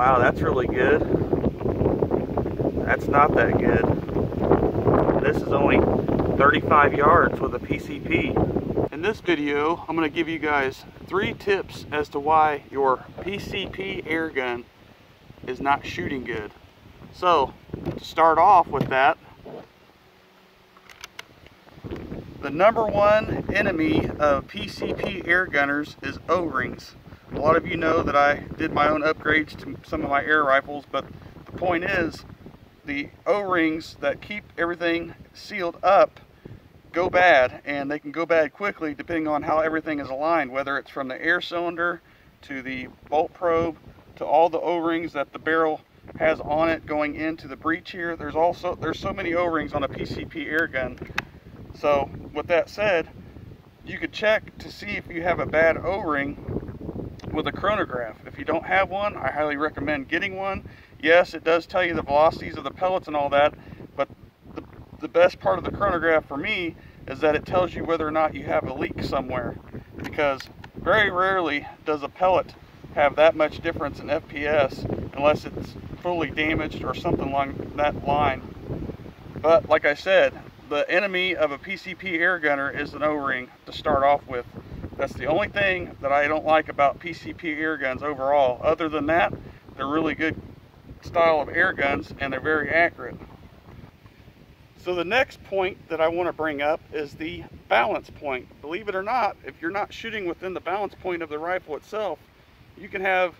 Wow, that's really good. That's not that good. This is only 35 yards with a PCP. In this video, I'm going to give you guys three tips as to why your PCP air gun is not shooting good. So, to start off with that, the number one enemy of PCP air gunners is O-rings. A lot of you know that I did my own upgrades to some of my air rifles, but the point is, the O-rings that keep everything sealed up go bad, and they can go bad quickly depending on how everything is aligned, whether it's from the air cylinder to the bolt probe to all the O-rings that the barrel has on it going into the breech here. There's also there's so many O-rings on a PCP air gun. So with that said, you could check to see if you have a bad O-ring with a chronograph. If you don't have one, I highly recommend getting one. Yes, it does tell you the velocities of the pellets and all that, but the, the best part of the chronograph for me is that it tells you whether or not you have a leak somewhere. Because very rarely does a pellet have that much difference in FPS unless it's fully damaged or something along that line. But like I said, the enemy of a PCP air gunner is an O-ring to start off with. That's the only thing that I don't like about PCP air guns overall. Other than that, they're really good style of air guns and they're very accurate. So the next point that I want to bring up is the balance point. Believe it or not, if you're not shooting within the balance point of the rifle itself, you can have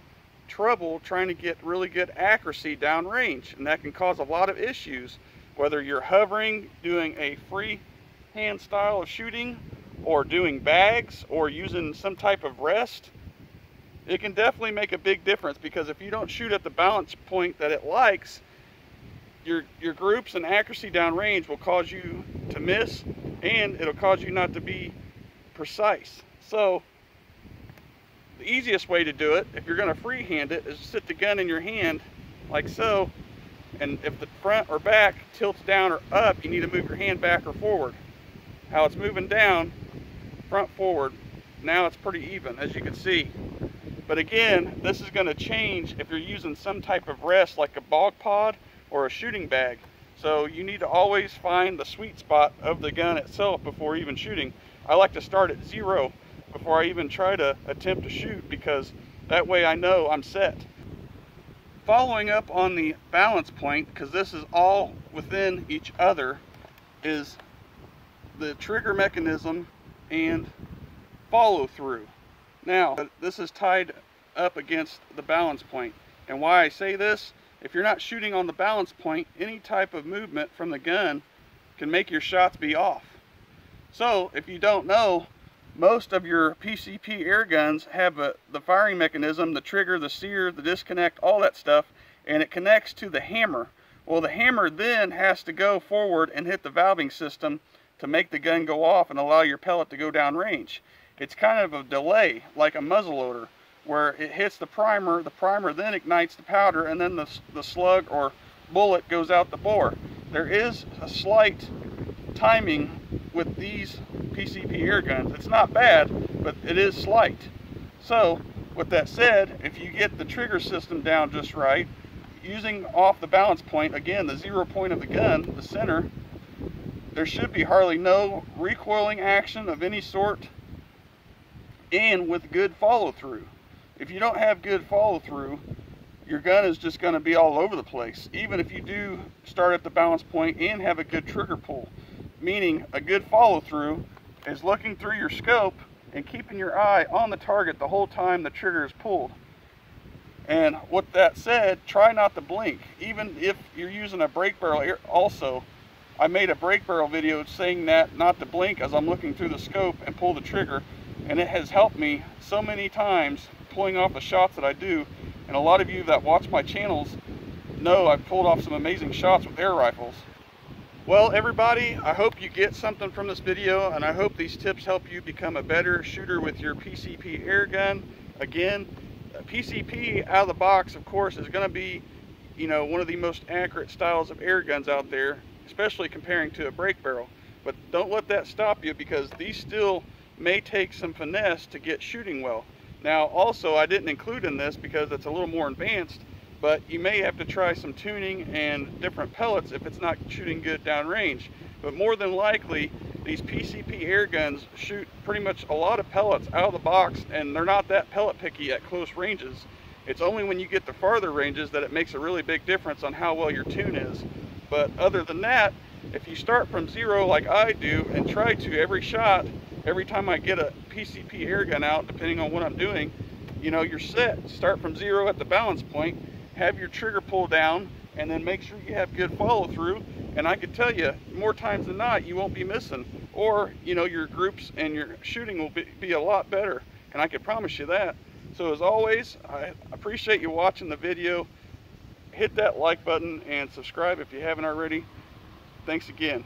trouble trying to get really good accuracy downrange and that can cause a lot of issues whether you're hovering doing a free hand style of shooting or doing bags or using some type of rest, it can definitely make a big difference because if you don't shoot at the balance point that it likes, your, your groups and accuracy downrange will cause you to miss and it'll cause you not to be precise. So the easiest way to do it, if you're going to freehand it, is to sit the gun in your hand like so and if the front or back tilts down or up, you need to move your hand back or forward. How it's moving down, front forward, now it's pretty even, as you can see. But again, this is gonna change if you're using some type of rest like a bog pod or a shooting bag. So you need to always find the sweet spot of the gun itself before even shooting. I like to start at zero before I even try to attempt to shoot because that way I know I'm set. Following up on the balance point, because this is all within each other, is the trigger mechanism and follow through. Now, this is tied up against the balance point. And why I say this, if you're not shooting on the balance point, any type of movement from the gun can make your shots be off. So, if you don't know, most of your PCP air guns have a, the firing mechanism, the trigger, the sear, the disconnect, all that stuff, and it connects to the hammer. Well, the hammer then has to go forward and hit the valving system to make the gun go off and allow your pellet to go down range. It's kind of a delay, like a muzzleloader, where it hits the primer, the primer then ignites the powder, and then the, the slug or bullet goes out the bore. There is a slight timing with these PCP air guns. It's not bad, but it is slight. So, with that said, if you get the trigger system down just right, using off the balance point, again, the zero point of the gun, the center, there should be hardly no recoiling action of any sort and with good follow through. If you don't have good follow through, your gun is just going to be all over the place, even if you do start at the balance point and have a good trigger pull. Meaning a good follow through is looking through your scope and keeping your eye on the target the whole time the trigger is pulled. And with that said, try not to blink. Even if you're using a break barrel also, I made a break barrel video saying that not to blink as I'm looking through the scope and pull the trigger and it has helped me so many times pulling off the shots that I do and a lot of you that watch my channels know I've pulled off some amazing shots with air rifles. Well everybody, I hope you get something from this video and I hope these tips help you become a better shooter with your PCP air gun. Again, PCP out of the box of course is going to be you know one of the most accurate styles of air guns out there especially comparing to a break barrel. But don't let that stop you because these still may take some finesse to get shooting well. Now also I didn't include in this because it's a little more advanced but you may have to try some tuning and different pellets if it's not shooting good downrange. But more than likely, these PCP air guns shoot pretty much a lot of pellets out of the box and they're not that pellet picky at close ranges. It's only when you get to farther ranges that it makes a really big difference on how well your tune is. But other than that, if you start from zero like I do and try to every shot, every time I get a PCP air gun out, depending on what I'm doing, you know, you're set. Start from zero at the balance point, have your trigger pull down, and then make sure you have good follow through. And I can tell you, more times than not, you won't be missing. Or, you know, your groups and your shooting will be, be a lot better. And I can promise you that. So as always, I appreciate you watching the video. Hit that like button and subscribe if you haven't already. Thanks again.